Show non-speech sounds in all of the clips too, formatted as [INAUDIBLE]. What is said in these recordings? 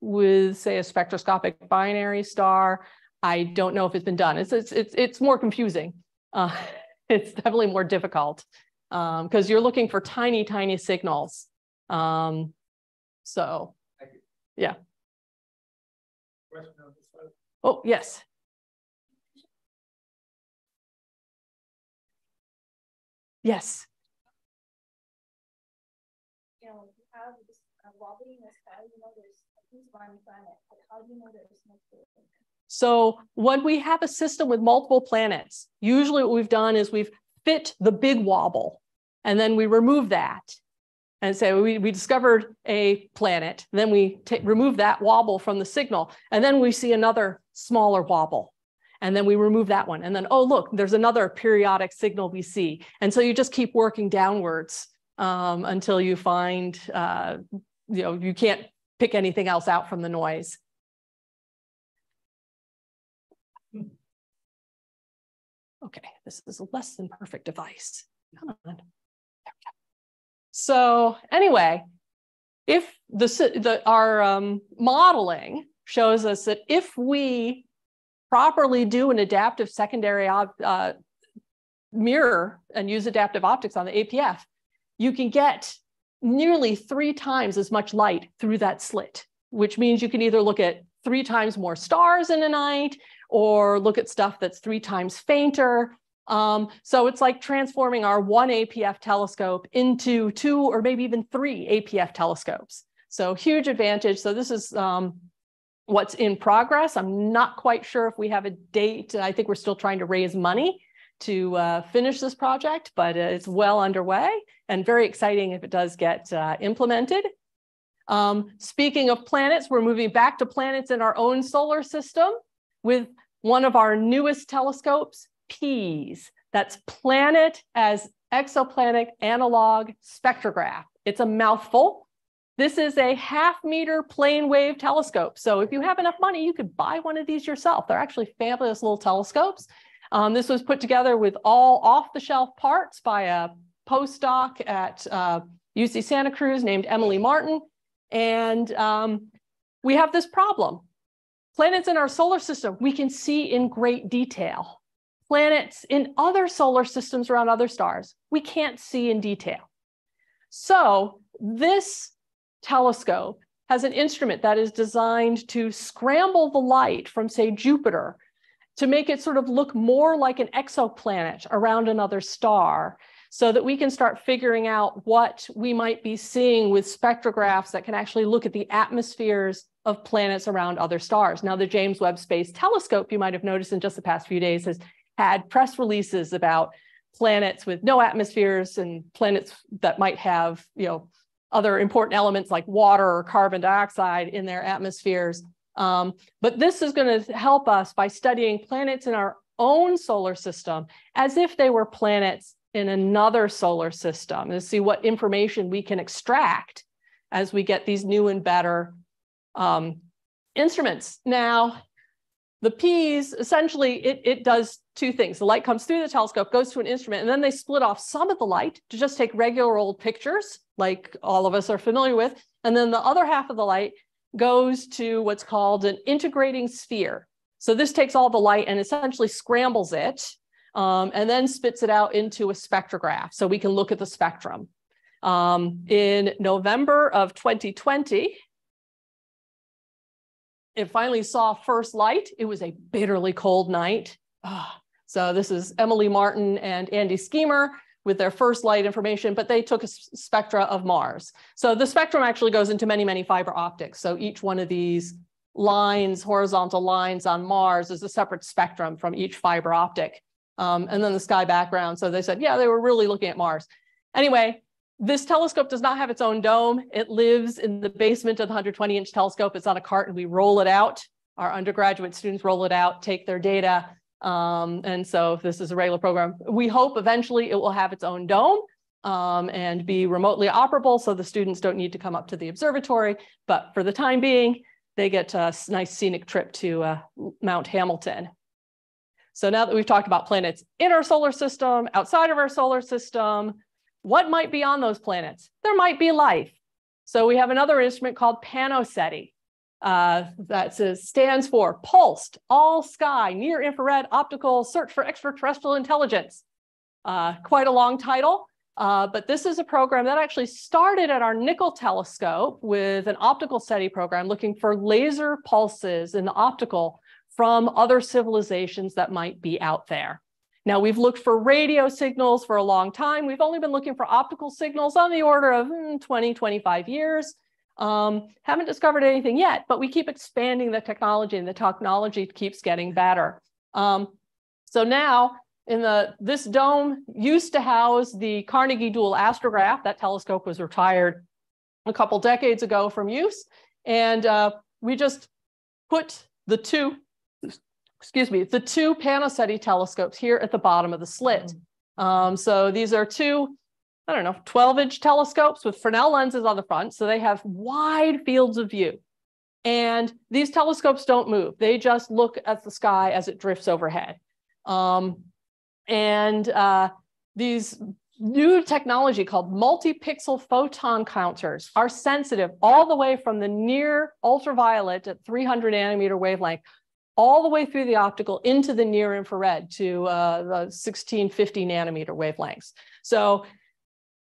with, say, a spectroscopic binary star. I don't know if it's been done. It's it's it's, it's more confusing. Uh, [LAUGHS] it's definitely more difficult because um, you're looking for tiny, tiny signals. Um, so, yeah. Oh, yes. Yes. You know, you have this uh, So when we have a system with multiple planets, usually what we've done is we've fit the big wobble and then we remove that and say we, we discovered a planet, then we remove that wobble from the signal, and then we see another smaller wobble. And then we remove that one. And then, oh, look, there's another periodic signal we see. And so you just keep working downwards um, until you find, uh, you know, you can't pick anything else out from the noise. Okay, this is a less than perfect device. Come on. So anyway, if the, the our um, modeling shows us that if we properly do an adaptive secondary uh, mirror and use adaptive optics on the APF, you can get nearly three times as much light through that slit, which means you can either look at three times more stars in a night or look at stuff that's three times fainter um, so it's like transforming our one APF telescope into two or maybe even three APF telescopes. So huge advantage. So this is um, what's in progress. I'm not quite sure if we have a date. I think we're still trying to raise money to uh, finish this project, but it's well underway and very exciting if it does get uh, implemented. Um, speaking of planets, we're moving back to planets in our own solar system with one of our newest telescopes, PEAS. That's planet as exoplanet analog spectrograph. It's a mouthful. This is a half meter plane wave telescope. So if you have enough money, you could buy one of these yourself. They're actually fabulous little telescopes. Um, this was put together with all off the shelf parts by a postdoc at uh, UC Santa Cruz named Emily Martin. And um, we have this problem. Planets in our solar system, we can see in great detail planets in other solar systems around other stars we can't see in detail. So this telescope has an instrument that is designed to scramble the light from, say, Jupiter to make it sort of look more like an exoplanet around another star so that we can start figuring out what we might be seeing with spectrographs that can actually look at the atmospheres of planets around other stars. Now, the James Webb Space Telescope, you might have noticed in just the past few days, has had press releases about planets with no atmospheres and planets that might have, you know, other important elements like water or carbon dioxide in their atmospheres. Um, but this is going to help us by studying planets in our own solar system as if they were planets in another solar system and see what information we can extract as we get these new and better um, instruments. Now, the PEAS, essentially, it, it does two things. The light comes through the telescope, goes to an instrument, and then they split off some of the light to just take regular old pictures, like all of us are familiar with. And then the other half of the light goes to what's called an integrating sphere. So this takes all the light and essentially scrambles it um, and then spits it out into a spectrograph so we can look at the spectrum. Um, in November of 2020, it finally saw first light. It was a bitterly cold night. Oh, so this is Emily Martin and Andy Skemer with their first light information, but they took a spectra of Mars. So the spectrum actually goes into many, many fiber optics. So each one of these lines, horizontal lines on Mars is a separate spectrum from each fiber optic. Um, and then the sky background. So they said, yeah, they were really looking at Mars. Anyway, this telescope does not have its own dome. It lives in the basement of the 120 inch telescope. It's on a cart and we roll it out. Our undergraduate students roll it out, take their data. Um, and so if this is a regular program, we hope eventually it will have its own dome um, and be remotely operable so the students don't need to come up to the observatory. But for the time being, they get a nice scenic trip to uh, Mount Hamilton. So now that we've talked about planets in our solar system, outside of our solar system, what might be on those planets? There might be life. So we have another instrument called PanoSETI. Uh, that says, stands for Pulsed All Sky Near Infrared Optical Search for Extraterrestrial Intelligence. Uh, quite a long title, uh, but this is a program that actually started at our Nickel telescope with an optical SETI program looking for laser pulses in the optical from other civilizations that might be out there. Now we've looked for radio signals for a long time. We've only been looking for optical signals on the order of hmm, 20, 25 years. Um, haven't discovered anything yet, but we keep expanding the technology and the technology keeps getting better. Um, so now in the, this dome used to house the Carnegie Dual Astrograph. That telescope was retired a couple decades ago from use. And uh, we just put the two, excuse me, the two PanoSETI telescopes here at the bottom of the slit. Um, so these are two I don't know, 12 inch telescopes with Fresnel lenses on the front. So they have wide fields of view. And these telescopes don't move. They just look at the sky as it drifts overhead. Um, and uh, these new technology called multi-pixel photon counters are sensitive all the way from the near ultraviolet at 300 nanometer wavelength all the way through the optical into the near infrared to uh, the 1650 nanometer wavelengths. So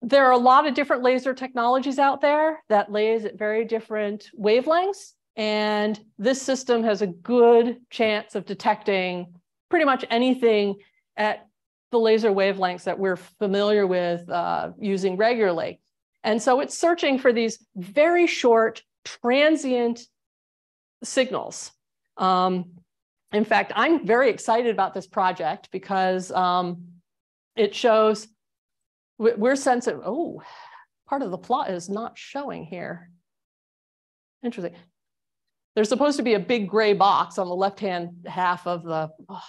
there are a lot of different laser technologies out there that lays at very different wavelengths. And this system has a good chance of detecting pretty much anything at the laser wavelengths that we're familiar with uh, using regularly. And so it's searching for these very short, transient signals. Um, in fact, I'm very excited about this project because um, it shows we're sensitive. Oh, part of the plot is not showing here. Interesting. There's supposed to be a big gray box on the left-hand half of the oh,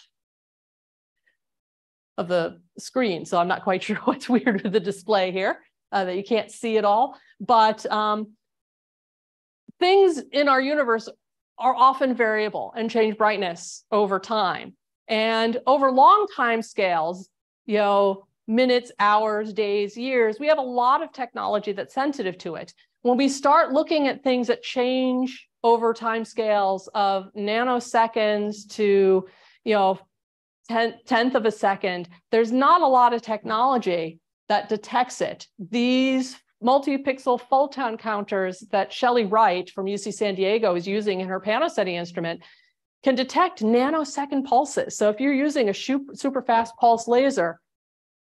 of the screen. So I'm not quite [LAUGHS] sure what's weird with the display here, uh, that you can't see it all. But um, things in our universe are often variable and change brightness over time. And over long time scales, you know, minutes, hours, days, years. We have a lot of technology that's sensitive to it. When we start looking at things that change over time scales of nanoseconds to, you know, ten, tenth of a second, there's not a lot of technology that detects it. These multi-pixel photon counters that Shelley Wright from UC San Diego is using in her PanoSETI instrument can detect nanosecond pulses. So if you're using a super fast pulse laser,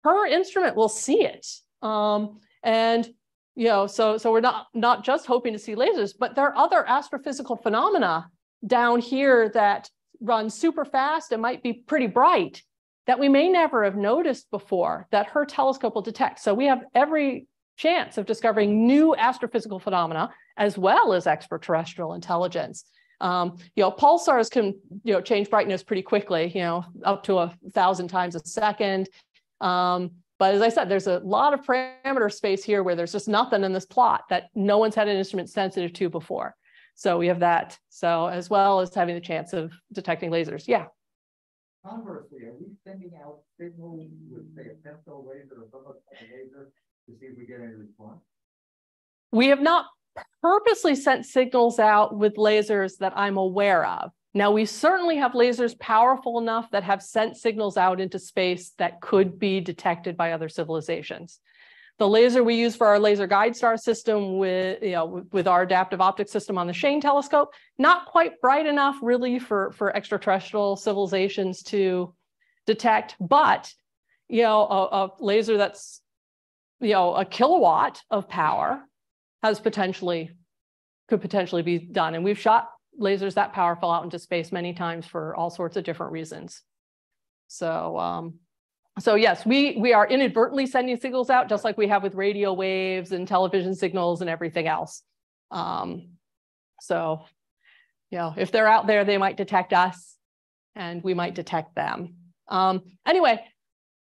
her instrument will see it. Um, and you know, so so we're not not just hoping to see lasers, but there are other astrophysical phenomena down here that run super fast and might be pretty bright that we may never have noticed before that her telescope will detect. So we have every chance of discovering new astrophysical phenomena as well as extraterrestrial intelligence. Um, you know, pulsars can you know change brightness pretty quickly, you know, up to a thousand times a second. Um, but as I said, there's a lot of parameter space here where there's just nothing in this plot that no one's had an instrument sensitive to before. So we have that. So as well as having the chance of detecting lasers. Yeah. Conversely, are we sending out signals with say a pencil laser or some other laser to see if we get any response? We have not purposely sent signals out with lasers that I'm aware of. Now, we certainly have lasers powerful enough that have sent signals out into space that could be detected by other civilizations. The laser we use for our laser guide star system with, you know, with our adaptive optics system on the Shane telescope, not quite bright enough really for, for extraterrestrial civilizations to detect, but you know, a, a laser that's you know a kilowatt of power has potentially could potentially be done. And we've shot lasers that powerful out into space many times for all sorts of different reasons. So, um, so yes, we, we are inadvertently sending signals out just like we have with radio waves and television signals and everything else. Um, so, you know, if they're out there, they might detect us and we might detect them. Um, anyway,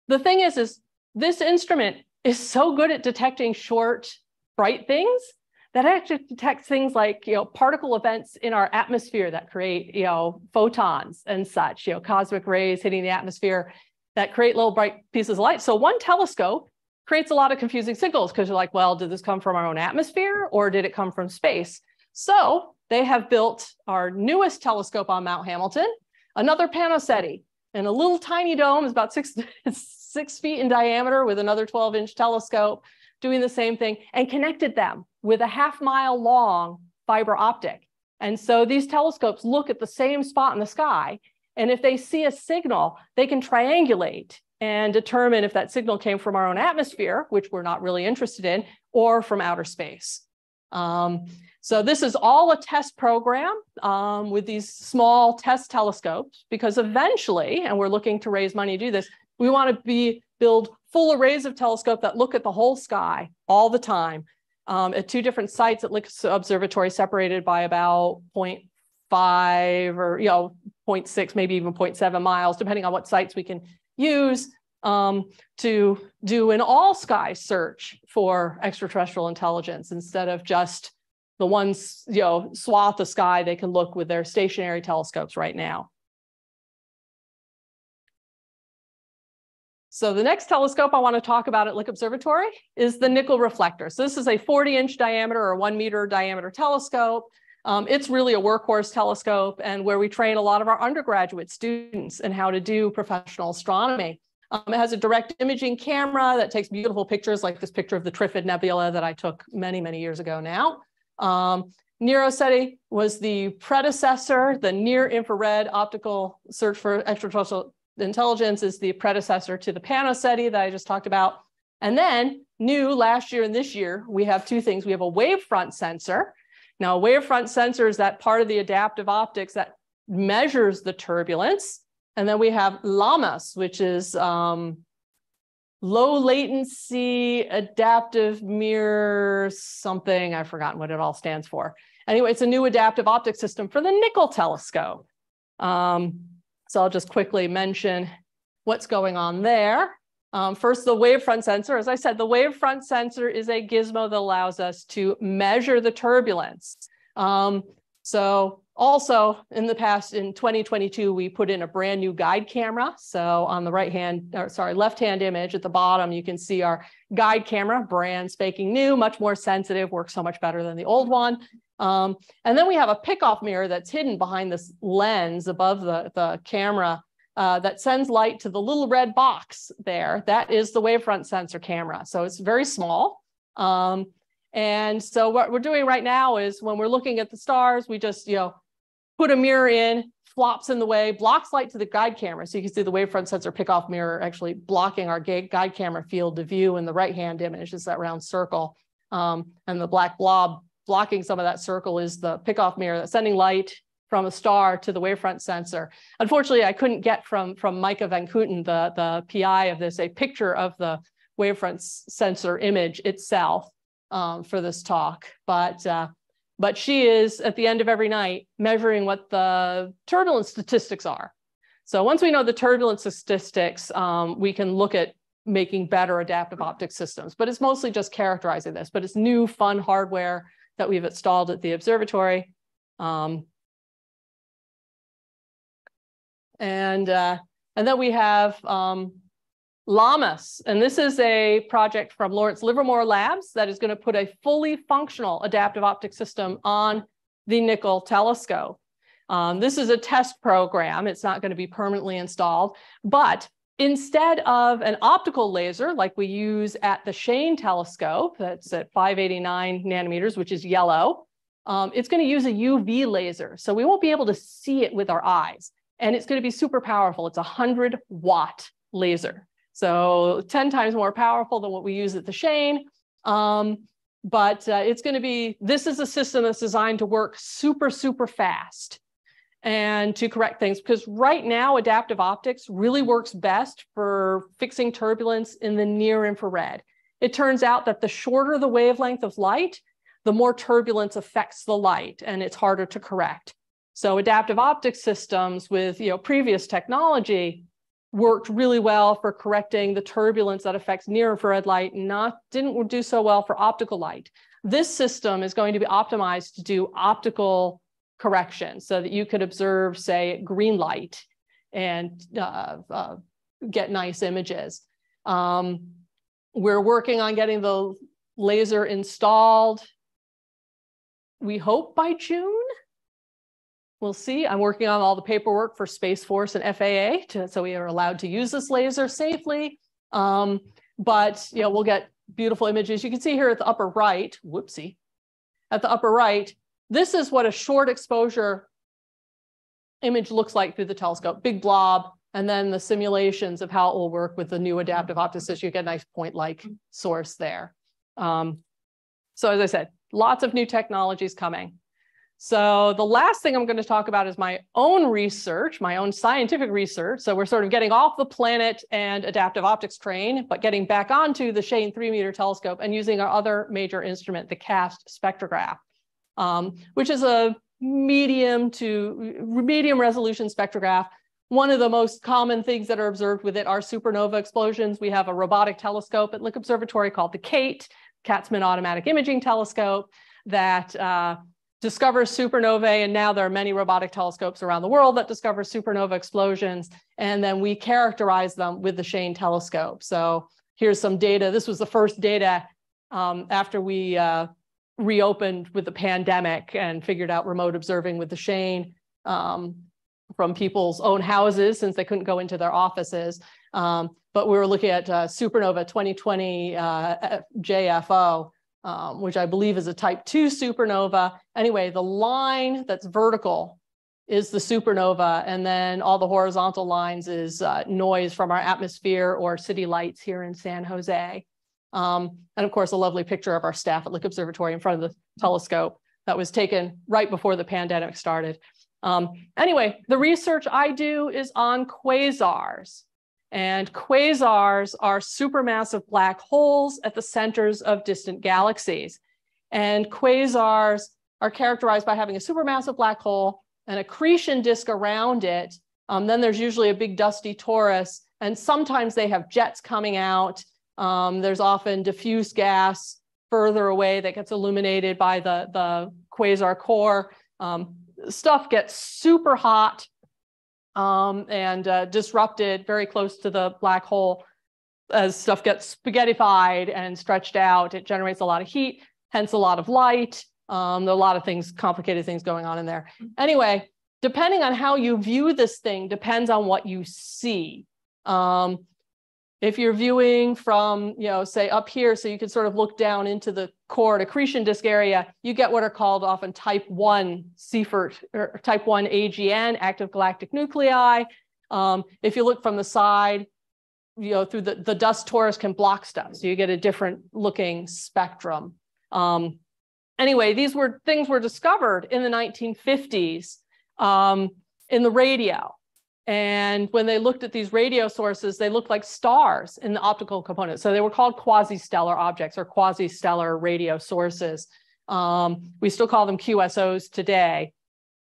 the thing is, is this instrument is so good at detecting short, bright things that actually detects things like you know particle events in our atmosphere that create you know photons and such you know cosmic rays hitting the atmosphere that create little bright pieces of light so one telescope creates a lot of confusing signals because you're like, well, did this come from our own atmosphere or did it come from space? So they have built our newest telescope on Mount Hamilton, another PanoSETI, and a little tiny dome is about six, [LAUGHS] six feet in diameter with another 12 inch telescope doing the same thing and connected them with a half mile long fiber optic. And so these telescopes look at the same spot in the sky. And if they see a signal, they can triangulate and determine if that signal came from our own atmosphere, which we're not really interested in, or from outer space. Um, so this is all a test program um, with these small test telescopes, because eventually, and we're looking to raise money to do this, we want to be build full arrays of telescope that look at the whole sky all the time um, at two different sites at Lick Observatory separated by about 0.5 or you know 0.6, maybe even 0.7 miles, depending on what sites we can use um, to do an all sky search for extraterrestrial intelligence instead of just the ones, you know, swath of sky they can look with their stationary telescopes right now. So the next telescope I want to talk about at Lick Observatory is the nickel reflector. So this is a 40 inch diameter or one meter diameter telescope. Um, it's really a workhorse telescope and where we train a lot of our undergraduate students in how to do professional astronomy. Um, it has a direct imaging camera that takes beautiful pictures like this picture of the Trifid Nebula that I took many, many years ago now. Um, NIROSETI was the predecessor, the near infrared optical search for extraterrestrial intelligence is the predecessor to the PanoSETI that I just talked about. And then new last year and this year, we have two things. We have a wavefront sensor. Now, a wavefront sensor is that part of the adaptive optics that measures the turbulence. And then we have LAMAS, which is um, low latency adaptive mirror something. I've forgotten what it all stands for. Anyway, it's a new adaptive optic system for the nickel telescope. Um, so I'll just quickly mention what's going on there. Um, first, the wavefront sensor. As I said, the wavefront sensor is a gizmo that allows us to measure the turbulence. Um, so also in the past, in 2022, we put in a brand new guide camera. So on the right hand, or sorry, left hand image at the bottom, you can see our guide camera, brand spanking new, much more sensitive, works so much better than the old one. Um, and then we have a pickoff mirror that's hidden behind this lens above the, the camera uh, that sends light to the little red box there. That is the wavefront sensor camera. So it's very small. Um, and so what we're doing right now is when we're looking at the stars, we just, you know, put a mirror in, flops in the way, blocks light to the guide camera. So you can see the wavefront sensor pickoff mirror actually blocking our guide camera field of view in the right-hand image is that round circle. Um, and the black blob blocking some of that circle is the pickoff mirror that's sending light from a star to the wavefront sensor. Unfortunately, I couldn't get from, from Maaike Van Kooten, the, the PI of this, a picture of the wavefront sensor image itself um, for this talk. But, uh, but she is, at the end of every night, measuring what the turbulence statistics are. So once we know the turbulence statistics, um, we can look at making better adaptive optic systems. But it's mostly just characterizing this. But it's new, fun hardware that we've installed at the observatory. Um, and, uh, and then we have um, LAMAS, and this is a project from Lawrence Livermore Labs that is going to put a fully functional adaptive optic system on the nickel telescope. Um, this is a test program. It's not going to be permanently installed, but Instead of an optical laser like we use at the Shane telescope, that's at 589 nanometers, which is yellow, um, it's going to use a UV laser. So we won't be able to see it with our eyes. And it's going to be super powerful. It's a 100 watt laser. So 10 times more powerful than what we use at the Shane. Um, but uh, it's going to be, this is a system that's designed to work super, super fast and to correct things because right now adaptive optics really works best for fixing turbulence in the near infrared. It turns out that the shorter the wavelength of light, the more turbulence affects the light and it's harder to correct. So adaptive optics systems with you know, previous technology worked really well for correcting the turbulence that affects near infrared light not didn't do so well for optical light. This system is going to be optimized to do optical correction so that you could observe, say, green light and uh, uh, get nice images. Um, we're working on getting the laser installed. We hope by June. We'll see. I'm working on all the paperwork for Space Force and FAA to, so we are allowed to use this laser safely. Um, but you know, we'll get beautiful images. You can see here at the upper right, whoopsie, at the upper right, this is what a short exposure image looks like through the telescope, big blob, and then the simulations of how it will work with the new adaptive optics. You get a nice point-like source there. Um, so as I said, lots of new technologies coming. So the last thing I'm going to talk about is my own research, my own scientific research. So we're sort of getting off the planet and adaptive optics train, but getting back onto the Shane three meter telescope and using our other major instrument, the Kast spectrograph, um, which is a medium to medium resolution spectrograph. One of the most common things that are observed with it are supernova explosions. We have a robotic telescope at Lick Observatory called the KAIT, Katzman Automatic Imaging Telescope, that uh, discovers supernovae, and now there are many robotic telescopes around the world that discover supernova explosions, and then we characterize them with the Shane telescope. So here's some data. This was the first data um, after we uh, reopened with the pandemic and figured out remote observing with the Shane um, from people's own houses since they couldn't go into their offices. Um, but we were looking at uh, supernova 2020 uh, JFO, um, which I believe is a type 2 supernova. Anyway, the line that's vertical is the supernova, and then all the horizontal lines is uh, noise from our atmosphere or city lights here in San Jose. Um, and of course, a lovely picture of our staff at Lick Observatory in front of the telescope that was taken right before the pandemic started. Um, anyway, the research I do is on quasars. And quasars are supermassive black holes at the centers of distant galaxies. And quasars are characterized by having a supermassive black hole, an accretion disk around it. Um, then there's usually a big dusty torus, and sometimes they have jets coming out. Um, there's often diffuse gas further away that gets illuminated by the, the quasar core. Um, stuff gets super hot um, and uh, disrupted very close to the black hole. As stuff gets spaghettified and stretched out, it generates a lot of heat, hence a lot of light. Um, there are a lot of things, complicated things going on in there. Anyway, depending on how you view this thing depends on what you see. Um, if you're viewing from, you know, say up here, so you can sort of look down into the core accretion disk area, you get what are called often type 1 Seyfert or type 1 AGN, active galactic nuclei. Um, if you look from the side, you know, through the, the dust torus can block stuff. So you get a different looking spectrum. Um, anyway, these were things were discovered in the 1950s um, in the radio. And when they looked at these radio sources, they looked like stars in the optical component. So they were called quasi-stellar objects or quasi-stellar radio sources. Um, we still call them QSOs today.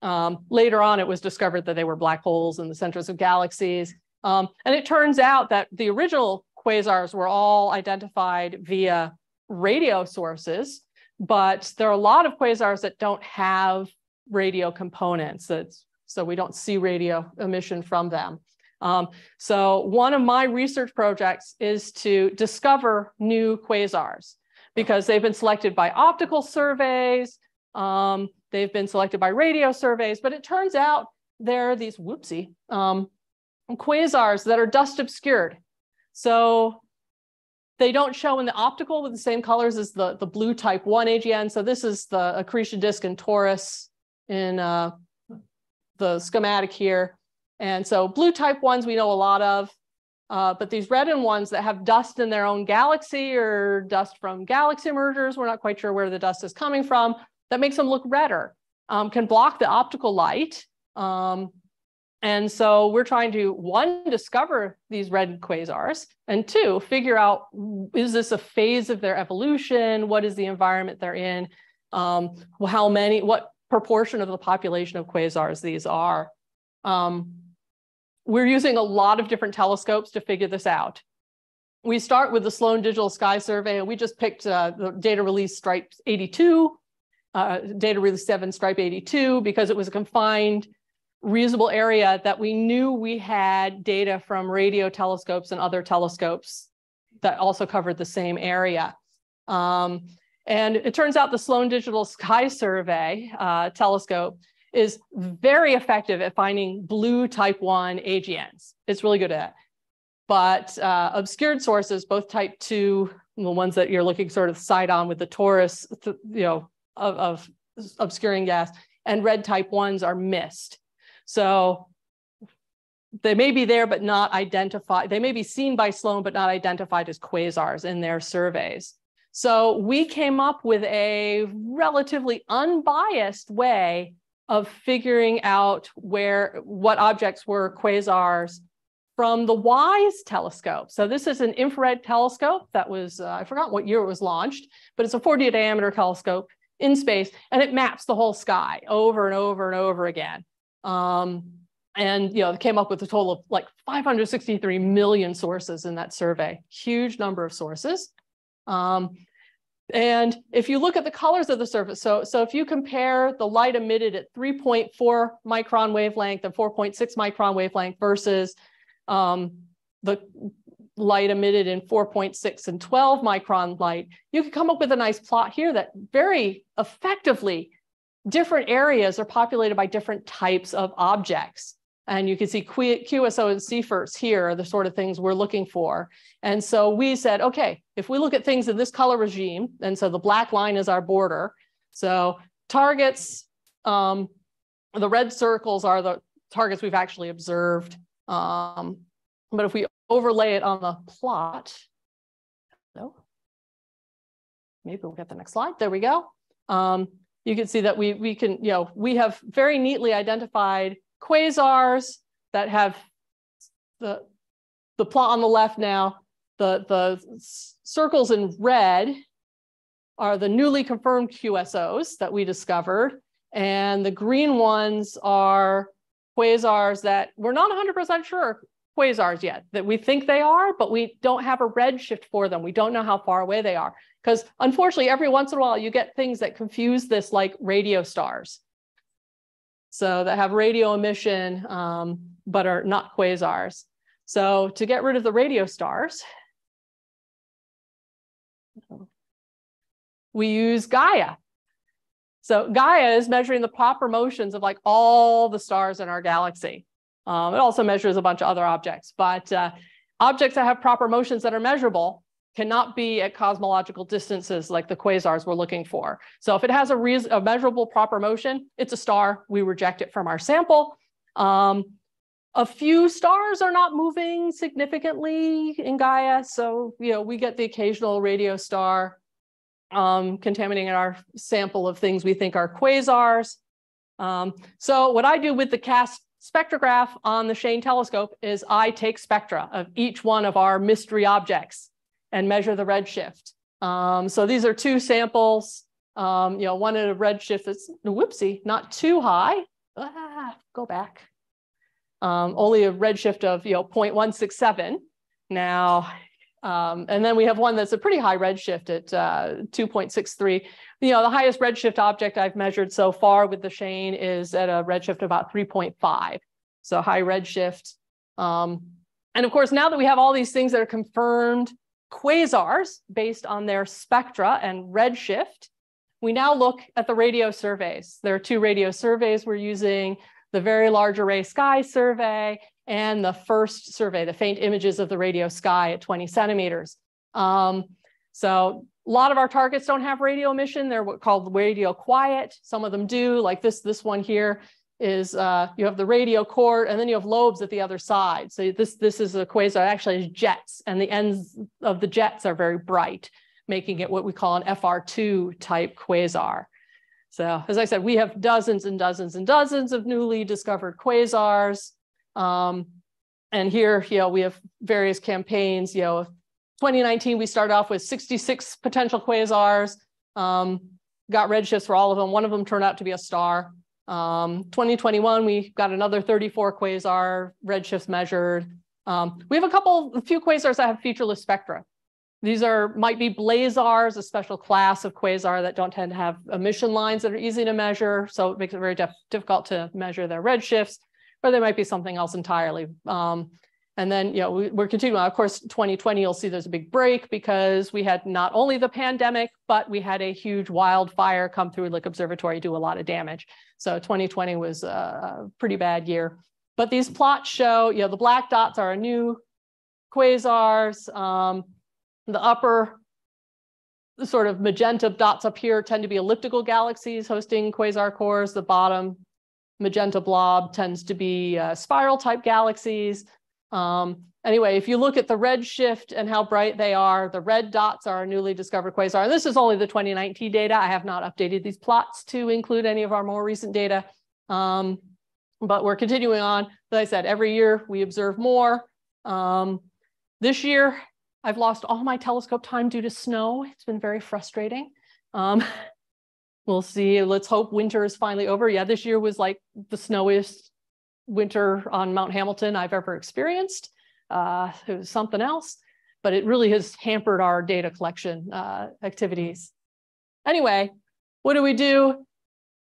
Um, later on, it was discovered that they were black holes in the centers of galaxies. Um, and it turns out that the original quasars were all identified via radio sources, but there are a lot of quasars that don't have radio components. That's so we don't see radio emission from them. Um, so one of my research projects is to discover new quasars because they've been selected by optical surveys, um, they've been selected by radio surveys, but it turns out there are these, whoopsie, um, quasars that are dust obscured. So they don't show in the optical with the same colors as the, the blue type 1 AGN. So this is the accretion disk and torus in uh, the schematic here. And so blue type ones we know a lot of, uh, but these red and ones that have dust in their own galaxy or dust from galaxy mergers, we're not quite sure where the dust is coming from, that makes them look redder, um, can block the optical light. Um, and so we're trying to, one, discover these red quasars, and two, figure out, is this a phase of their evolution? What is the environment they're in? Um, how many, what proportion of the population of quasars these are. Um, we're using a lot of different telescopes to figure this out. We start with the Sloan Digital Sky Survey, and we just picked uh, the data release stripe 82, uh, data release 7 stripe 82, because it was a confined, reasonable area that we knew we had data from radio telescopes and other telescopes that also covered the same area. Um, and it turns out the Sloan Digital Sky Survey uh, telescope is very effective at finding blue type 1 AGNs. It's really good at that. But uh, obscured sources, both type 2, the ones that you're looking sort of side on with the torus, you know, of, of obscuring gas, and red type 1s are missed. So they may be there, but not identified. They may be seen by Sloan, but not identified as quasars in their surveys. So we came up with a relatively unbiased way of figuring out where what objects were quasars from the WISE telescope. So this is an infrared telescope that was, uh, I forgot what year it was launched, but it's a 40 diameter telescope in space, and it maps the whole sky over and over and over again. Um, and you know, it came up with a total of like 563 million sources in that survey, huge number of sources. Um, and if you look at the colors of the surface, so, so if you compare the light emitted at 3.4 micron wavelength and 4.6 micron wavelength versus um, the light emitted in 4.6 and 12 micron light, you can come up with a nice plot here that very effectively different areas are populated by different types of objects. And you can see QSO and CFIRS here are the sort of things we're looking for. And so we said, okay, if we look at things in this color regime, and so the black line is our border. So targets, um, the red circles are the targets we've actually observed. Um, but if we overlay it on the plot, no, maybe we'll get the next slide. There we go. Um, you can see that we, we can, you know, we have very neatly identified quasars that have the, the plot on the left now, the, the circles in red are the newly confirmed QSOs that we discovered. And the green ones are quasars that we're not 100% sure quasars yet, that we think they are, but we don't have a redshift for them. We don't know how far away they are. Because unfortunately, every once in a while, you get things that confuse this like radio stars. So that have radio emission, um, but are not quasars. So to get rid of the radio stars, we use Gaia. So Gaia is measuring the proper motions of like all the stars in our galaxy. Um, it also measures a bunch of other objects, but uh, objects that have proper motions that are measurable cannot be at cosmological distances like the quasars we're looking for. So if it has a, a measurable proper motion, it's a star. We reject it from our sample. Um, a few stars are not moving significantly in Gaia. So, you know, we get the occasional radio star um, contaminating our sample of things we think are quasars. Um, so what I do with the Kast spectrograph on the Shane telescope is I take spectra of each one of our mystery objects and measure the redshift. Um, so these are two samples, um, you know, one at a redshift that's, whoopsie, not too high. Ah, go back. Um, only a redshift of, you know, 0.167. Now, um, and then we have one that's a pretty high redshift at uh, 2.63. You know, the highest redshift object I've measured so far with the Shane is at a redshift of about 3.5. So high redshift. Um, and of course, now that we have all these things that are confirmed quasars based on their spectra and redshift, we now look at the radio surveys. There are two radio surveys we're using, the Very Large Array Sky Survey and the first survey, the faint images of the radio sky at 20 centimeters. Um, so a lot of our targets don't have radio emission. They're what called radio quiet. Some of them do, like this, this one here is uh, you have the radio core and then you have lobes at the other side. So this, this is a quasar, actually has jets and the ends of the jets are very bright, making it what we call an FR2 type quasar. So as I said, we have dozens and dozens and dozens of newly discovered quasars. Um, and here, you know, we have various campaigns, you know, 2019, we started off with 66 potential quasars, um, got redshifts for all of them. One of them turned out to be a star. Um, 2021, we got another 34 quasar redshifts measured. Um, we have a couple, a few quasars that have featureless spectra. These are might be blazars, a special class of quasar that don't tend to have emission lines that are easy to measure. So it makes it very difficult to measure their redshifts, or they might be something else entirely. Um, and then, you know, we, we're continuing. Of course, 2020, you'll see there's a big break because we had not only the pandemic, but we had a huge wildfire come through Lick Observatory, do a lot of damage. So 2020 was a pretty bad year. But these plots show, you know, the black dots are a new quasars. Um, the upper sort of magenta dots up here tend to be elliptical galaxies hosting quasar cores. The bottom magenta blob tends to be uh, spiral type galaxies. Um, anyway, if you look at the red shift and how bright they are, the red dots are newly discovered quasar. And this is only the 2019 data. I have not updated these plots to include any of our more recent data. Um, but we're continuing on. As I said, every year we observe more. Um, this year, I've lost all my telescope time due to snow. It's been very frustrating. Um, [LAUGHS] we'll see. Let's hope winter is finally over. Yeah, this year was like the snowiest winter on Mount Hamilton I've ever experienced. Uh, it was something else, but it really has hampered our data collection uh, activities. Anyway, what do we do?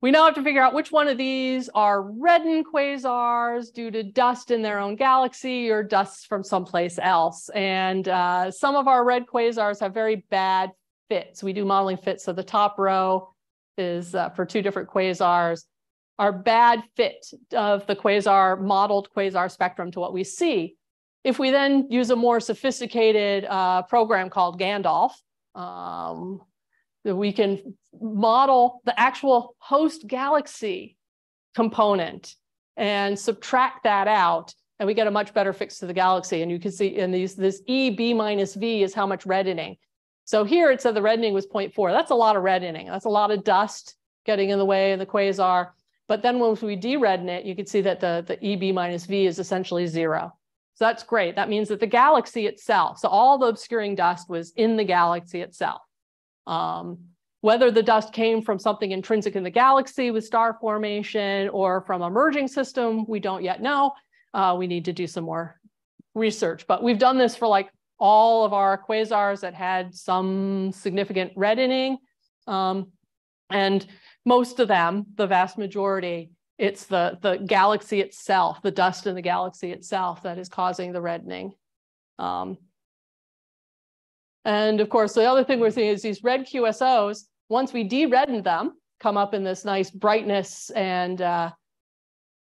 We now have to figure out which one of these are reddened quasars due to dust in their own galaxy or dust from someplace else. And uh, some of our red quasars have very bad fits. We do modeling fits. So the top row is uh, for two different quasars our bad fit of the quasar modeled quasar spectrum to what we see. If we then use a more sophisticated uh, program called Gandalf, um, we can model the actual host galaxy component and subtract that out and we get a much better fix to the galaxy. And you can see in these, this EB minus V is how much reddening. So here it said the reddening was 0.4. That's a lot of reddening. That's a lot of dust getting in the way of the quasar. But then once we deredden it, you can see that the, the EB minus V is essentially zero. So that's great. That means that the galaxy itself, so all the obscuring dust was in the galaxy itself. Um, whether the dust came from something intrinsic in the galaxy with star formation or from a merging system, we don't yet know. Uh, we need to do some more research, but we've done this for like all of our quasars that had some significant reddening. Um, and most of them, the vast majority, it's the, the galaxy itself, the dust in the galaxy itself that is causing the reddening. Um, and of course, the other thing we're seeing is these red QSOs, once we de-redden them, come up in this nice brightness and uh,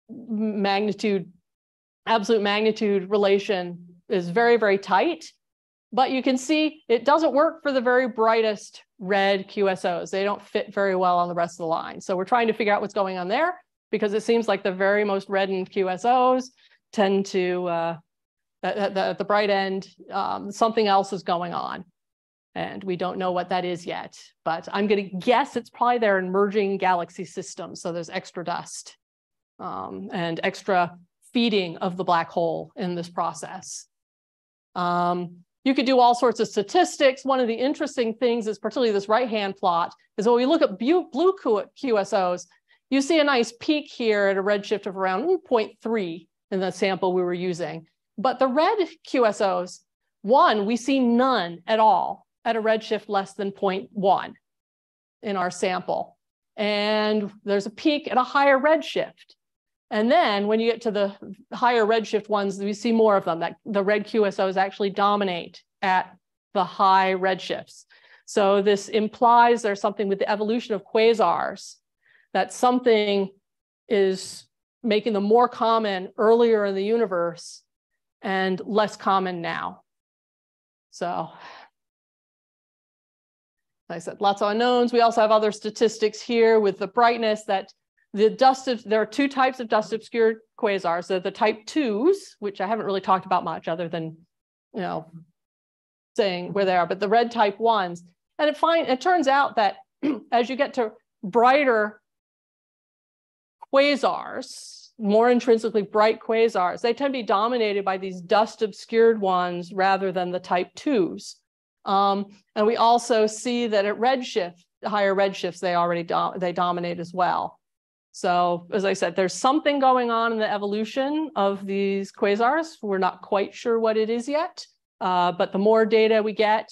magnitude, absolute magnitude relation is very, very tight. But you can see it doesn't work for the very brightest red QSOs. They don't fit very well on the rest of the line. So we're trying to figure out what's going on there because it seems like the very most reddened QSOs tend to, uh, at, the, the bright end, um, something else is going on. And we don't know what that is yet, but I'm going to guess it's probably their emerging galaxy system. So there's extra dust um, and extra feeding of the black hole in this process. Um, you could do all sorts of statistics. One of the interesting things is particularly this right-hand plot is when we look at blue QSOs, you see a nice peak here at a redshift of around 0.3 in the sample we were using. But the red QSOs, one, we see none at all at a redshift less than 0.1 in our sample. And there's a peak at a higher redshift. And then when you get to the higher redshift ones, we see more of them that the red QSOs actually dominate at the high redshifts. So this implies there's something with the evolution of quasars, that something is making them more common earlier in the universe and less common now. So like I said, lots of unknowns. We also have other statistics here with the brightness that the dust, there are two types of dust obscured quasars. The type twos, which I haven't really talked about much other than, you know, saying where they are, but the red type ones. And it, find, it turns out that [CLEARS THROAT] as you get to brighter quasars, more intrinsically bright quasars, they tend to be dominated by these dust obscured ones rather than the type twos. Um, and we also see that at redshift, higher redshifts, they already do they dominate as well. So as I said, there's something going on in the evolution of these quasars. We're not quite sure what it is yet, uh, but the more data we get,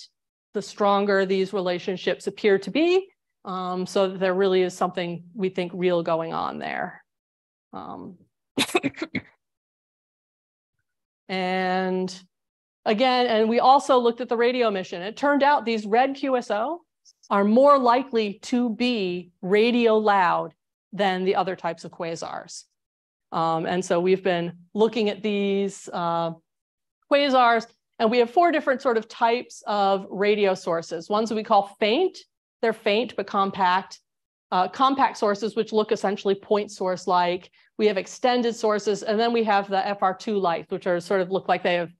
the stronger these relationships appear to be. Um, so there really is something we think real going on there. Um, [COUGHS] And again, and we also looked at the radio emission. It turned out these red QSO are more likely to be radio loud than the other types of quasars. Um, and so we've been looking at these uh, quasars, and we have four different sort of types of radio sources. Ones we call faint. They're faint but compact. Uh, compact sources, which look essentially point source-like. We have extended sources, and then we have the FR2 lights, which are sort of look like they have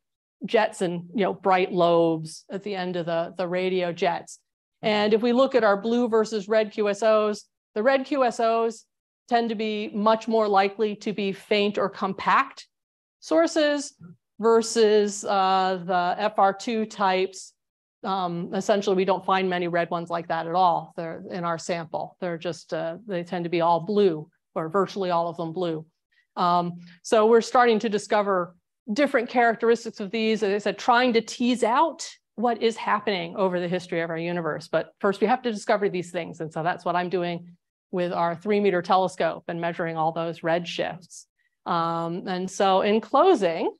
jets and you know bright lobes at the end of the, the radio jets. And if we look at our blue versus red QSOs, the red QSOs tend to be much more likely to be faint or compact sources versus uh, the FR2 types. Um, essentially, we don't find many red ones like that at all. They're in our sample. They're just, uh, they tend to be all blue or virtually all of them blue. Um, so we're starting to discover different characteristics of these, as I said, trying to tease out what is happening over the history of our universe. But first we have to discover these things. And so that's what I'm doing with our three meter telescope and measuring all those red shifts. Um, and so in closing,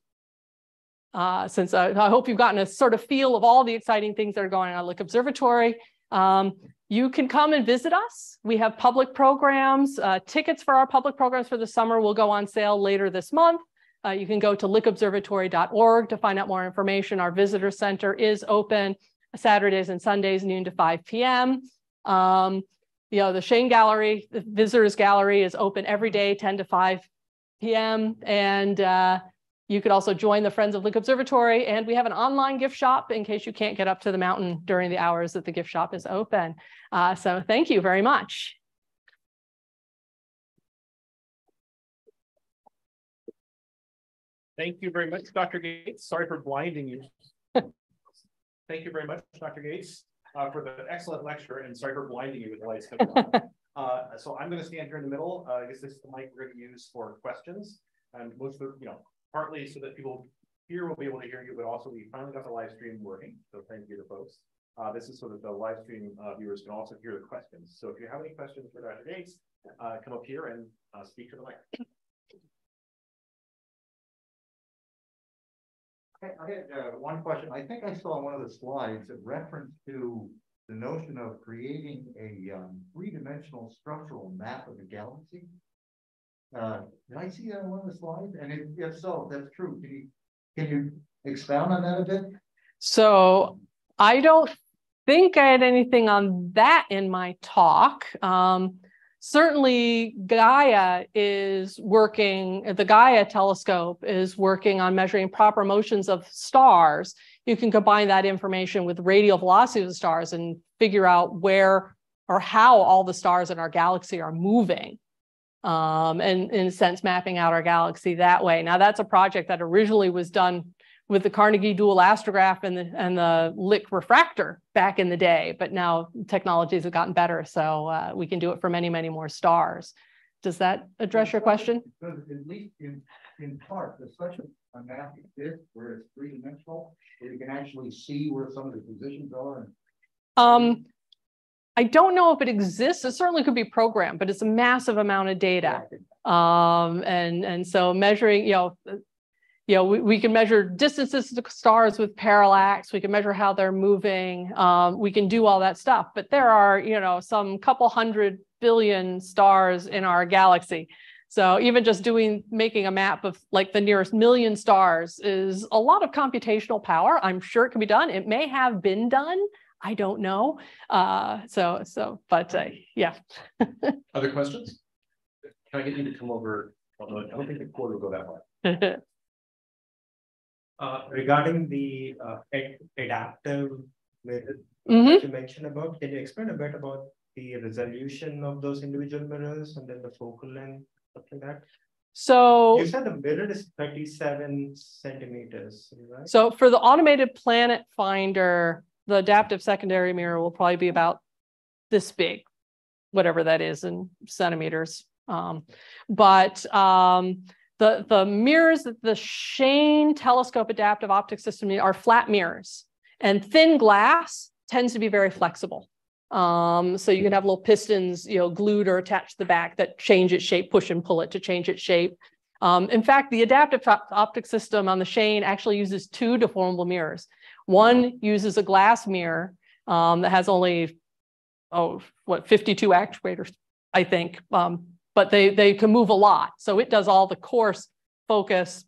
uh, since I, I, hope you've gotten a sort of feel of all the exciting things that are going on at Lick Observatory, um, you can come and visit us. We have public programs. Uh, tickets for our public programs for the summer will go on sale later this month. Uh, you can go to lickobservatory.org to find out more information. Our visitor center is open Saturdays and Sundays, noon to 5 p.m. Um, you know, the Shane Gallery, the visitors gallery is open every day, 10 to 5 p.m. And uh, you could also join the Friends of Lick Observatory. And we have an online gift shop in case you can't get up to the mountain during the hours that the gift shop is open. Uh, so thank you very much. Thank you very much, Dr. Gates. Sorry for blinding you. [LAUGHS] Thank you very much, Dr. Gates, uh, for the excellent lecture, and sorry for blinding you with the lights coming on. [LAUGHS] Uh, so I'm going to stand here in the middle. Uh, I guess this is the mic we're going to use for questions, and most of the, you know, partly so that people here will be able to hear you, but also we finally got the live stream working. So thank you to folks. Uh, this is so that the live stream uh, viewers can also hear the questions. So if you have any questions for Dr. Gates, uh, come up here and uh, speak to the mic. I had uh, one question. I think I saw one of the slides that reference to the notion of creating a um, three-dimensional structural map of the galaxy. Uh, did I see that on one of the slides? And if, if so, that's true. Can you can you expound on that a bit? So I don't think I had anything on that in my talk. Um, certainly Gaia is working, the Gaia telescope is working on measuring proper motions of stars. You can combine that information with radial velocity of the stars and figure out where or how all the stars in our galaxy are moving. Um, and in a sense, mapping out our galaxy that way. Now, that's a project that originally was done with the Carnegie dual astrograph and the, and the Lick refractor back in the day, but now technologies have gotten better, so uh, we can do it for many, many more stars. Does that address your question? Because at least in, in part, there's such a map exists where it's three-dimensional, where you can actually see where some of the positions are. Um, I don't know if it exists. It certainly could be programmed, but it's a massive amount of data. Um, and, and so measuring, you know, you know, we, we can measure distances to stars with parallax. We can measure how they're moving. Um, we can do all that stuff. But there are, you know, some couple hundred billion stars in our galaxy. So even just doing, making a map of like the nearest million stars is a lot of computational power. I'm sure it can be done. It may have been done. I don't know. Uh, so, so, but uh, yeah. [LAUGHS] Other questions? Can I get you to come over? Although I don't think the cord will go that way. [LAUGHS] Uh, regarding the uh, ad adaptive method mm -hmm. you mentioned about, can you explain a bit about the resolution of those individual mirrors and then the focal length, stuff like that? So you said the mirror is 37 centimeters, right? So for the automated planet finder, the adaptive secondary mirror will probably be about this big, whatever that is in centimeters. Um, but um, the, the mirrors that the Shane telescope adaptive optic system are flat mirrors and thin glass tends to be very flexible. Um, so you can have little pistons, you know, glued or attached to the back that change its shape, push and pull it to change its shape. Um, in fact, the adaptive optic system on the Shane actually uses two deformable mirrors. One uses a glass mirror um, that has only, oh, what, 52 actuators, I think, um, but they, they can move a lot. So it does all the coarse focus,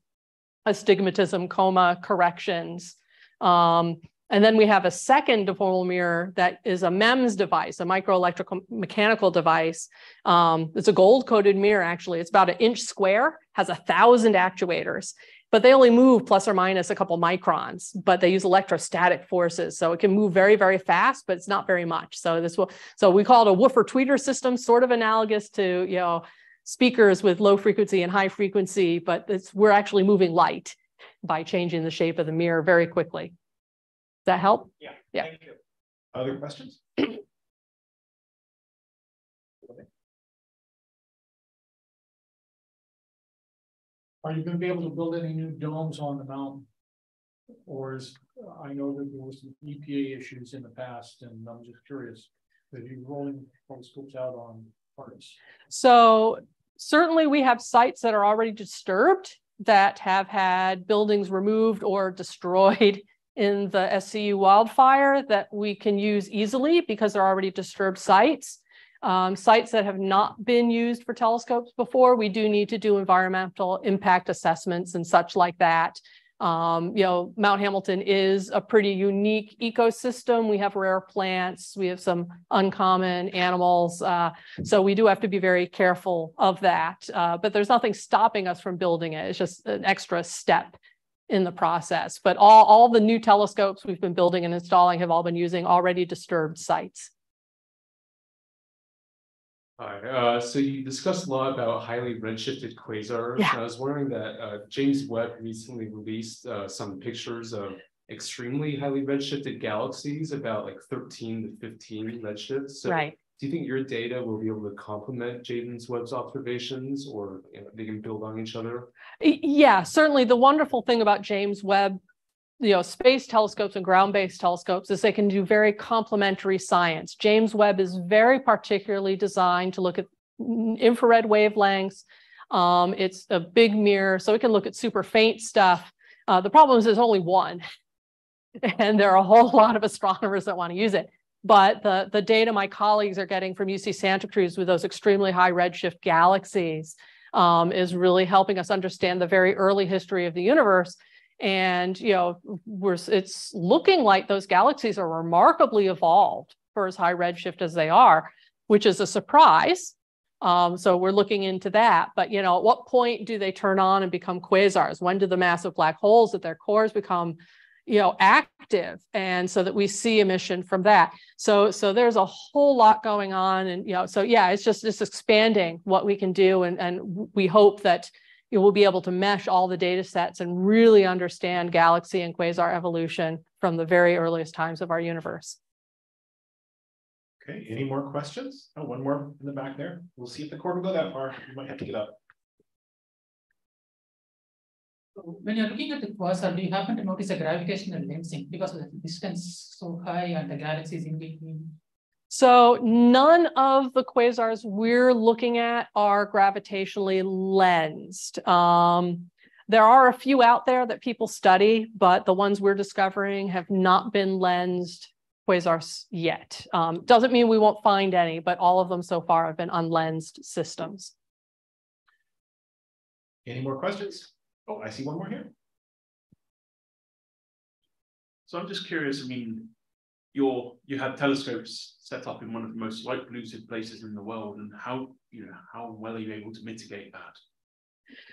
astigmatism, coma corrections. Um, and then we have a second deformable mirror that is a MEMS device, a microelectrical mechanical device. Um, it's a gold coated mirror, actually. It's about an inch square, has a thousand actuators, but they only move plus or minus a couple microns, but they use electrostatic forces. So it can move very, very fast, but it's not very much. So this will, so we call it a woofer tweeter system, sort of analogous to, you know, speakers with low frequency and high frequency, but it's, we're actually moving light by changing the shape of the mirror very quickly Does that help? Yeah. Yeah. Thank you. Other questions? [CLEARS THROAT] Are you gonna be able to build any new domes on the mountain? Or is, I know that there was some EPA issues in the past, and I'm just curious, are you rolling telescopes out on parts? So certainly we have sites that are already disturbed that have had buildings removed or destroyed [LAUGHS] in the SCU wildfire that we can use easily because they're already disturbed sites. Um, sites that have not been used for telescopes before, we do need to do environmental impact assessments and such like that. Um, you know, Mount Hamilton is a pretty unique ecosystem. We have rare plants, we have some uncommon animals. Uh, so we do have to be very careful of that. Uh, but there's nothing stopping us from building it. It's just an extra step in the process. But all, all the new telescopes we've been building and installing have all been using already disturbed sites. Hi, uh, so you discussed a lot about highly redshifted quasars. Yeah. I was wondering that uh, James Webb recently released uh, some pictures of extremely highly redshifted galaxies, about like 13 to 15 redshifts. So right. Do you think your data will be able to complement James Webb's observations or you know, they can build on each other? Yeah, certainly the wonderful thing about James Webb, you know, space telescopes and ground-based telescopes is they can do very complementary science. James Webb is very particularly designed to look at infrared wavelengths. Um, it's a big mirror, so it can look at super faint stuff. Uh, the problem is there's only one, [LAUGHS] and there are a whole lot of astronomers that want to use it. But the, the data my colleagues are getting from UC Santa Cruz with those extremely high redshift galaxies um, is really helping us understand the very early history of the universe. And, you know, we're, it's looking like those galaxies are remarkably evolved for as high redshift as they are, which is a surprise. Um, so we're looking into that. But, you know, at what point do they turn on and become quasars? When do the massive black holes at their cores become you know, active and so that we see emission from that. So, so there's a whole lot going on and, you know, so yeah, it's just, it's expanding what we can do. And, and we hope that you will be able to mesh all the data sets and really understand galaxy and quasar evolution from the very earliest times of our universe. Okay, any more questions? Oh, one more in the back there. We'll see if the cord will go that far. You might have to get up. when you're looking at the quasar, do you happen to notice a gravitational lensing because of the distance so high and the galaxies in between? So none of the quasars we're looking at are gravitationally lensed. Um, there are a few out there that people study, but the ones we're discovering have not been lensed quasars yet. Um, doesn't mean we won't find any, but all of them so far have been unlensed systems. Any more questions? Oh, I see one more here. So I'm just curious, I mean, you're, you have telescopes set up in one of the most light polluted places in the world and how, you know, how well are you able to mitigate that?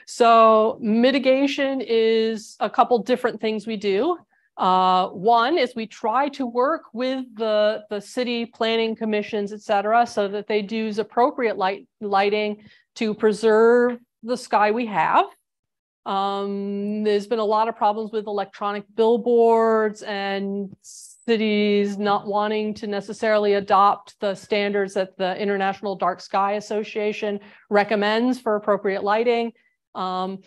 So mitigation is a couple different things we do. Uh, one is we try to work with the, the city planning commissions, et cetera, so that they do use appropriate light, lighting to preserve the sky we have. Um, there's been a lot of problems with electronic billboards and cities not wanting to necessarily adopt the standards that the International Dark Sky Association recommends for appropriate lighting. Um,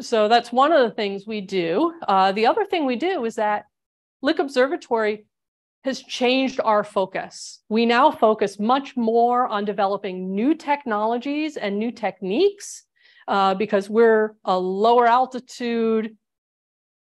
so that's one of the things we do. Uh, the other thing we do is that Lick Observatory has changed our focus. We now focus much more on developing new technologies and new techniques uh, because we're a lower altitude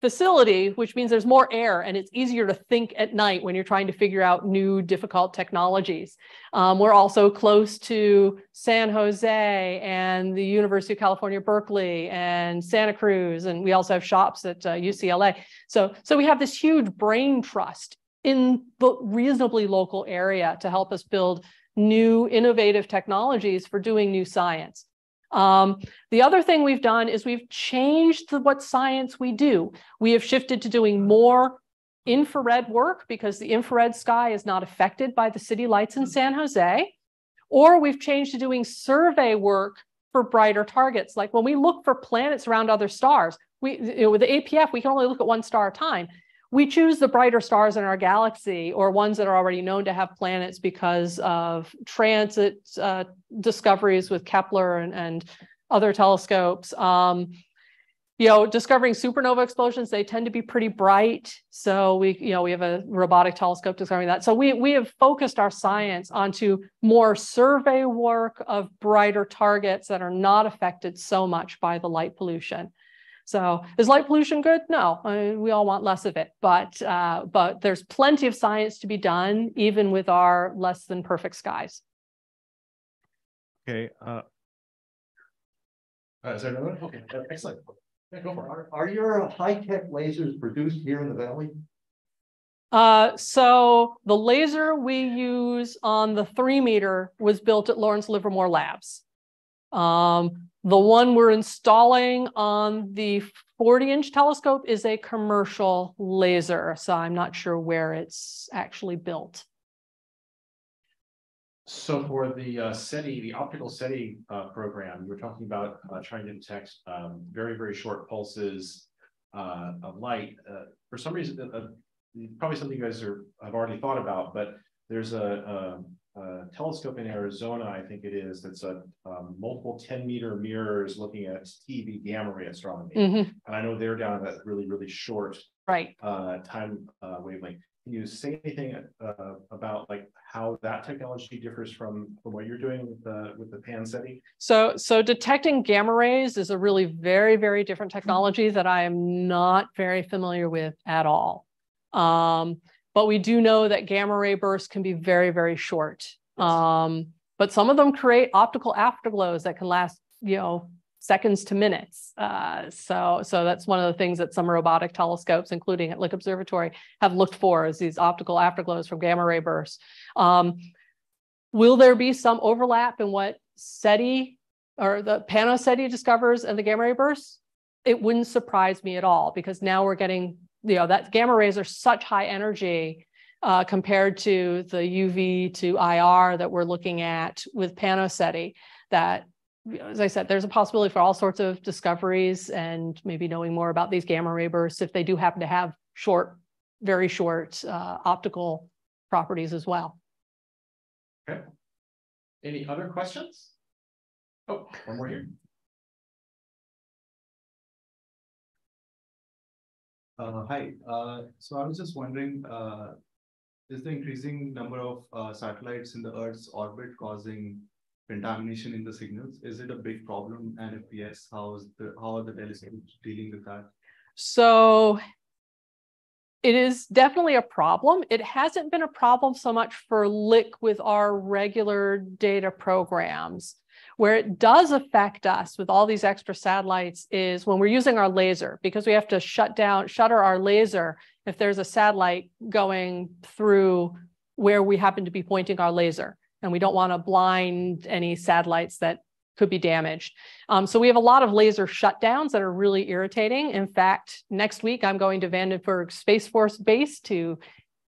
facility, which means there's more air and it's easier to think at night when you're trying to figure out new difficult technologies. Um, we're also close to San Jose and the University of California, Berkeley and Santa Cruz. And we also have shops at uh, UCLA. So, so we have this huge brain trust in the reasonably local area to help us build new innovative technologies for doing new science. Um, the other thing we've done is we've changed what science we do. We have shifted to doing more infrared work because the infrared sky is not affected by the city lights in San Jose. Or we've changed to doing survey work for brighter targets. Like when we look for planets around other stars, we you know, with the APF, we can only look at one star at a time we choose the brighter stars in our galaxy or ones that are already known to have planets because of transit uh, discoveries with Kepler and, and other telescopes. Um, you know, discovering supernova explosions, they tend to be pretty bright. So we, you know, we have a robotic telescope discovering that. So we, we have focused our science onto more survey work of brighter targets that are not affected so much by the light pollution. So is light pollution good? No, I mean, we all want less of it, but uh, but there's plenty of science to be done, even with our less than perfect skies. Okay. Uh, uh, is there another? Okay, uh, excellent. Yeah, go for it. Are, are your high-tech lasers produced here in the valley? Uh, so the laser we use on the three meter was built at Lawrence Livermore Labs. Um, the one we're installing on the 40 inch telescope is a commercial laser, so I'm not sure where it's actually built. So for the uh, SETI, the optical SETI uh, program, you were talking about uh, trying to detect um, very, very short pulses uh, of light. Uh, for some reason, uh, probably something you guys are, have already thought about, but there's a, uh, telescope in Arizona, I think it is, that's a um, multiple 10 meter mirrors looking at TeV gamma ray astronomy. Mm -hmm. And I know they're down at that really, really short right uh, time uh, wavelength. Can you say anything uh, about like how that technology differs from, from what you're doing with the with the PanoSETI? So, so detecting gamma rays is a really very, very different technology that I am not very familiar with at all. Um, but we do know that gamma ray bursts can be very, very short. Yes. Um, but some of them create optical afterglows that can last, you know, seconds to minutes. Uh, so, so that's one of the things that some robotic telescopes, including at Lick Observatory, have looked for is these optical afterglows from gamma ray bursts. Um, will there be some overlap in what SETI or the PanoSETI discovers and the gamma ray bursts? It wouldn't surprise me at all because now we're getting you know, that gamma rays are such high energy uh, compared to the UV to IR that we're looking at with PanoSETI that, as I said, there's a possibility for all sorts of discoveries and maybe knowing more about these gamma ray bursts if they do happen to have short, very short uh, optical properties as well. Okay. Any other questions? Oh, one more here. Uh, hi, uh, so I was just wondering, uh, is the increasing number of uh, satellites in the Earth's orbit causing contamination in the signals? Is it a big problem? And if yes, how is the how are the telescopes dealing with that? So it is definitely a problem. It hasn't been a problem so much for Lick with our regular data programs. Where it does affect us with all these extra satellites is when we're using our laser, because we have to shut down, shutter our laser if there's a satellite going through where we happen to be pointing our laser. And we don't want to blind any satellites that could be damaged. Um, so we have a lot of laser shutdowns that are really irritating. In fact, next week I'm going to Vandenberg Space Force Base to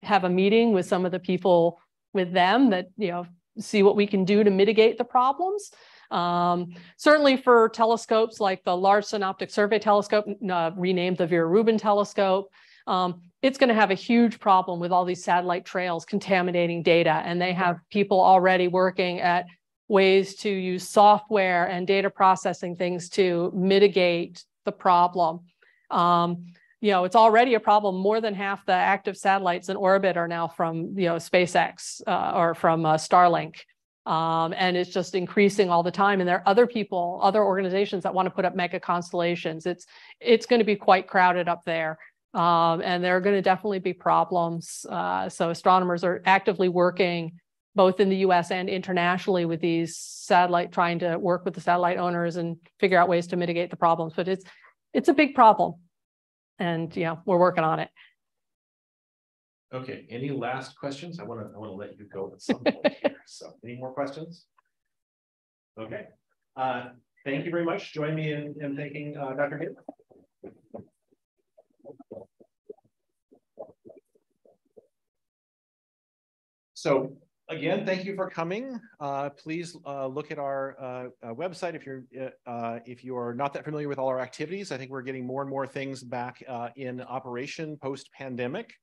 have a meeting with some of the people with them that, you know, see what we can do to mitigate the problems. Um, certainly for telescopes like the Large Synoptic Survey Telescope, uh, renamed the Vera Rubin Telescope, um, it's going to have a huge problem with all these satellite trails contaminating data. And they have people already working at ways to use software and data processing things to mitigate the problem. Um, you know, it's already a problem. More than half the active satellites in orbit are now from, you know, SpaceX uh, or from uh, Starlink. Um, and it's just increasing all the time. And there are other people, other organizations that want to put up mega constellations. It's, it's going to be quite crowded up there. Um, and there are going to definitely be problems. Uh, so astronomers are actively working both in the US and internationally with these satellite, trying to work with the satellite owners and figure out ways to mitigate the problems. But it's, it's a big problem. And, know, we're working on it. Okay, any last questions? I want to, I want to let you go at [LAUGHS] some point here. So any more questions? Okay, uh, thank you very much. Join me in, in thanking uh, Dr. Hayden. So again, thank you for coming. Uh, please uh, look at our uh, uh website if you're uh, uh, if you are not that familiar with all our activities. I think we're getting more and more things back in operation post pandemic.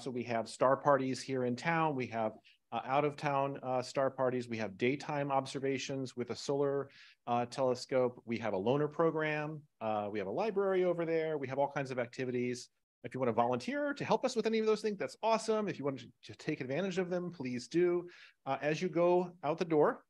So we have star parties here in town. We have out of town star parties. We have daytime observations with a solar telescope. We have a loaner program. we have a library over there. We have all kinds of activities. If you want to volunteer to help us with any of those things, that's awesome. If you want to take advantage of them, please do. Uh, as you go out the door,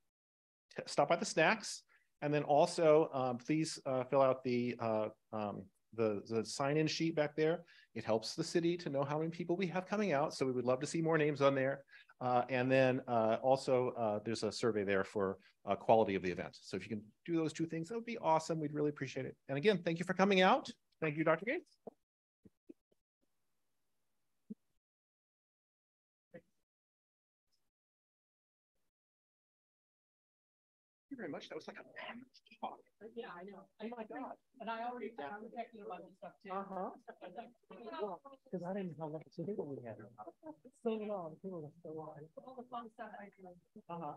stop by the snacks, and then also um, please uh, fill out the, uh, um, the, the sign-in sheet back there. It helps the city to know how many people we have coming out, so we would love to see more names on there. Uh, and then uh, also uh, there's a survey there for quality of the event. So if you can do those two things, that would be awesome. We'd really appreciate it. And again, thank you for coming out. Thank you, Dr. Gates. You very much. That was like a talk. Yeah, I know. Oh my God. And I already found checking about this stuff too. Uh-huh. Because I didn't know what to do when we had it. So long. All the fun stuff I do. Uh-huh.